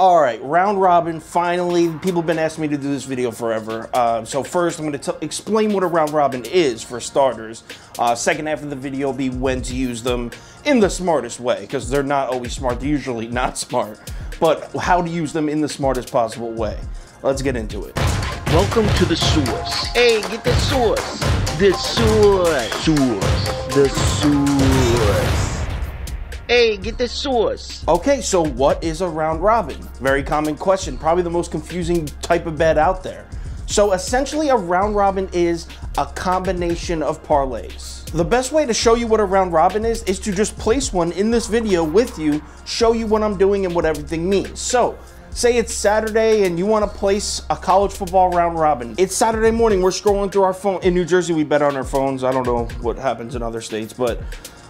All right, round robin. Finally, people have been asking me to do this video forever. Uh, so first, I'm going to explain what a round robin is for starters. Uh, second half of the video will be when to use them in the smartest way because they're not always smart. They're usually not smart, but how to use them in the smartest possible way. Let's get into it. Welcome to the Sauce. Hey, get the Sauce. The Sauce. Sauce. The Sauce. Hey, get the Sauce. Okay, so what is a round robin? Very common question, probably the most confusing type of bet out there. So essentially a round robin is a combination of parlays. The best way to show you what a round robin is, is to just place one in this video with you, show you what I'm doing and what everything means. So say it's Saturday and you want to place a college football round robin. It's Saturday morning, we're scrolling through our phone. In New Jersey, we bet on our phones. I don't know what happens in other states, but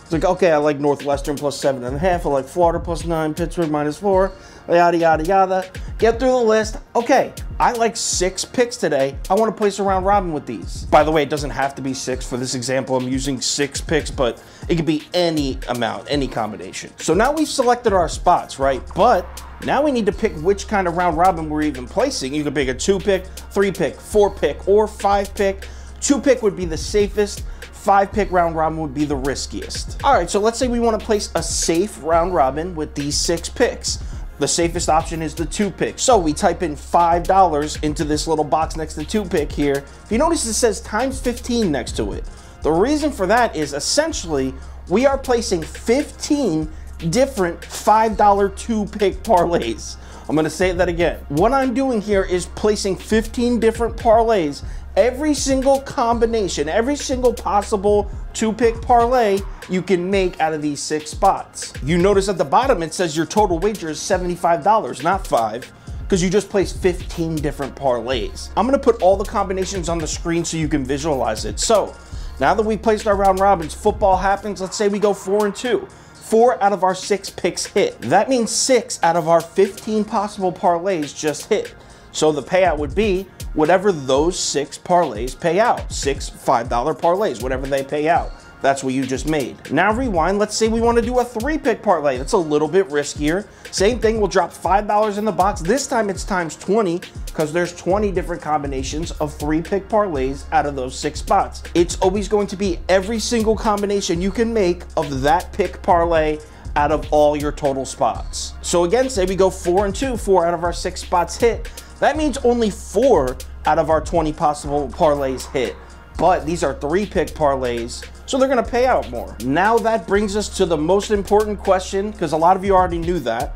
it's like, okay, I like Northwestern plus seven and a half. I like Florida plus nine, Pittsburgh minus four, yada, yada, yada. Get through the list. Okay, I like six picks today. I want to place a round robin with these. By the way, it doesn't have to be six. For this example, I'm using six picks, but it could be any amount, any combination. So now we've selected our spots, right? But now we need to pick which kind of round robin we're even placing. You can pick a two pick, three pick, four pick, or five pick. Two pick would be the safest five pick round robin would be the riskiest. All right, so let's say we want to place a safe round robin with these six picks. The safest option is the two pick. So we type in $5 into this little box next to two pick here. If you notice it says times 15 next to it. The reason for that is essentially we are placing 15 different $5 two pick parlays. I'm gonna say that again. What I'm doing here is placing 15 different parlays every single combination, every single possible two pick parlay you can make out of these six spots. You notice at the bottom it says your total wager is $75, not five because you just placed 15 different parlays. I'm gonna put all the combinations on the screen so you can visualize it. So now that we've placed our round robins, football happens, let's say we go four and two. Four out of our six picks hit. That means six out of our 15 possible parlays just hit. So the payout would be whatever those six parlays pay out. Six $5 parlays, whatever they pay out. That's what you just made. Now rewind, let's say we want to do a three pick parlay. That's a little bit riskier. Same thing, we'll drop $5 in the box. This time it's times 20 because there's 20 different combinations of three pick parlays out of those six spots. It's always going to be every single combination you can make of that pick parlay out of all your total spots. So again, say we go four and two, four out of our six spots hit. That means only four out of our 20 possible parlays hit. But these are three pick parlays, so they're gonna pay out more. Now that brings us to the most important question, because a lot of you already knew that.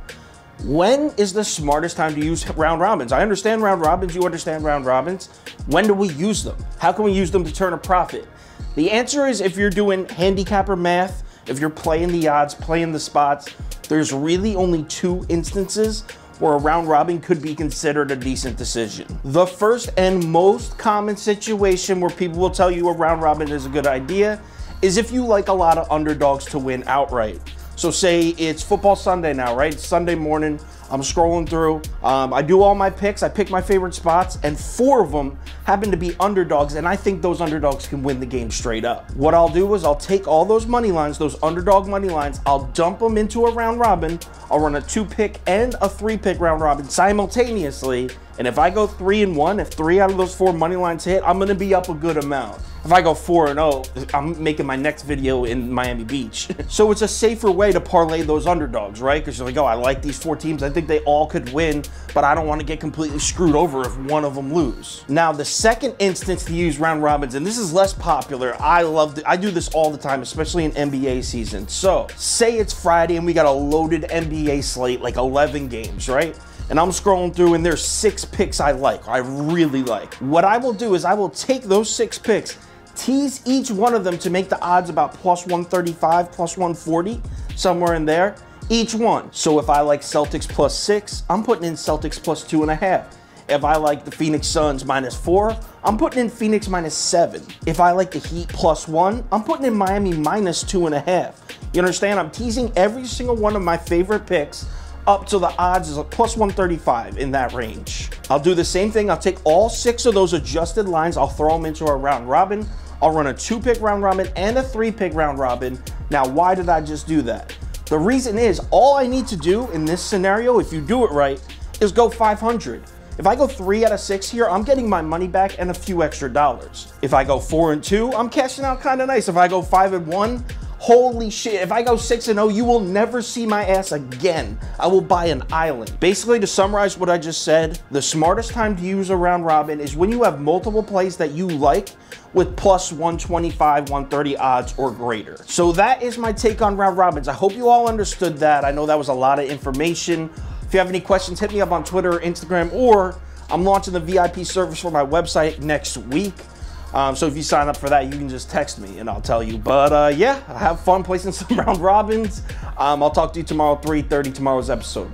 When is the smartest time to use round robins? I understand round robins, you understand round robins. When do we use them? How can we use them to turn a profit? The answer is if you're doing handicapper math, if you're playing the odds, playing the spots, there's really only two instances where a round robin could be considered a decent decision. The first and most common situation where people will tell you a round robin is a good idea is if you like a lot of underdogs to win outright. So say it's football Sunday now, right? Sunday morning, I'm scrolling through. Um, I do all my picks. I pick my favorite spots, and four of them happen to be underdogs, and I think those underdogs can win the game straight up. What I'll do is I'll take all those money lines, those underdog money lines, I'll dump them into a round robin. I'll run a two pick and a three pick round robin simultaneously. And if I go three and one, if three out of those four money lines hit, I'm gonna be up a good amount. If I go 4 and 0, I'm making my next video in Miami Beach. so it's a safer way to parlay those underdogs, right? Because you're like, oh, I like these four teams. I think they all could win, but I don't want to get completely screwed over if one of them lose. Now, the second instance to use round robins, and this is less popular. I love it. I do this all the time, especially in NBA season. So say it's Friday and we got a loaded NBA slate, like 11 games, right? and I'm scrolling through and there's six picks I like, I really like. What I will do is I will take those six picks tease each one of them to make the odds about plus 135, plus 140, somewhere in there, each one. So if I like Celtics plus six, I'm putting in Celtics plus two and a half. If I like the Phoenix Suns minus four, I'm putting in Phoenix minus seven. If I like the Heat plus one, I'm putting in Miami minus two and a half. You understand? I'm teasing every single one of my favorite picks up to the odds is a plus 135 in that range. I'll do the same thing. I'll take all six of those adjusted lines. I'll throw them into a round robin. I'll run a two pick round robin and a three pick round robin. Now, why did I just do that? The reason is all I need to do in this scenario, if you do it right, is go 500. If I go three out of six here, I'm getting my money back and a few extra dollars. If I go four and two, I'm cashing out kind of nice. If I go five and one, Holy shit, if I go 6 and 0, you will never see my ass again. I will buy an island. Basically, to summarize what I just said, the smartest time to use a round robin is when you have multiple plays that you like with plus 125, 130 odds or greater. So that is my take on round robins. I hope you all understood that. I know that was a lot of information. If you have any questions, hit me up on Twitter or Instagram, or I'm launching the VIP service for my website next week. Um, so if you sign up for that, you can just text me and I'll tell you. But uh, yeah, have fun placing some round robins. Um, I'll talk to you tomorrow, 3.30, tomorrow's episode.